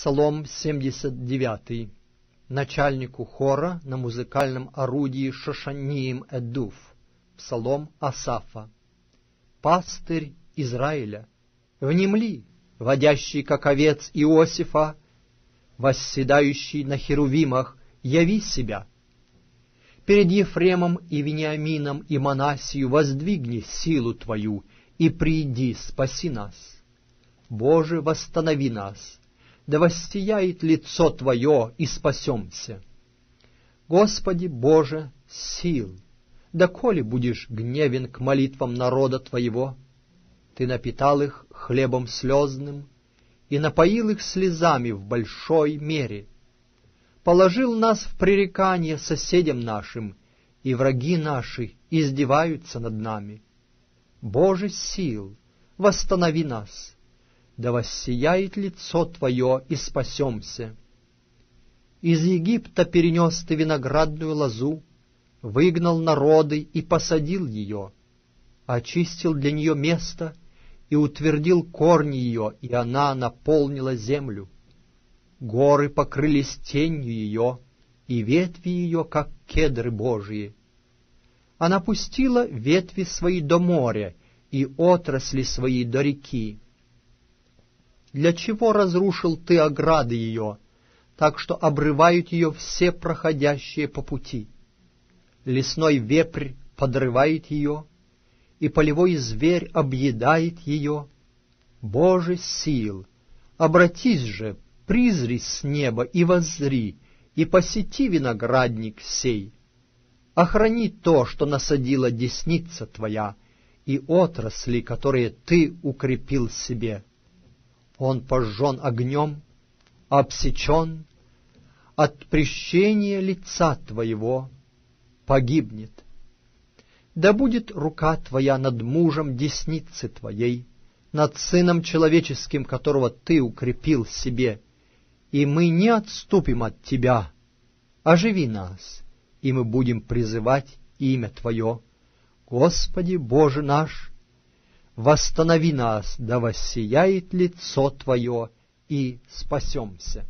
Псалом 79. Начальнику хора на музыкальном орудии Шошаниим Эдуф. Псалом Асафа. Пастырь Израиля, внемли, водящий, как овец Иосифа, восседающий на херувимах, яви себя. Перед Ефремом и Вениамином и Манасию воздвигни силу Твою и приди, спаси нас. Боже, восстанови нас, да воссияет лицо Твое, и спасемся. Господи Боже, сил, доколе будешь гневен к молитвам народа Твоего? Ты напитал их хлебом слезным и напоил их слезами в большой мере. Положил нас в пререкание соседям нашим, и враги наши издеваются над нами. Боже сил, восстанови нас, да воссияет лицо Твое, и спасемся. Из Египта перенес Ты виноградную лозу, выгнал народы и посадил ее, очистил для нее место и утвердил корни ее, и она наполнила землю. Горы покрылись тенью ее, и ветви ее, как кедры Божьи. Она пустила ветви свои до моря и отрасли свои до реки. Для чего разрушил ты ограды ее, так что обрывают ее все проходящие по пути? Лесной вепрь подрывает ее, и полевой зверь объедает ее. Боже сил, обратись же, призри с неба и воззри, и посети виноградник сей. Охрани то, что насадила десница твоя, и отрасли, которые ты укрепил себе он пожжен огнем, обсечен, от прещения лица Твоего погибнет. Да будет рука Твоя над мужем десницы Твоей, над Сыном Человеческим, которого Ты укрепил себе, и мы не отступим от Тебя. Оживи нас, и мы будем призывать имя Твое. Господи Боже наш, восстанови нас, да воссияет лицо Твое, и спасемся.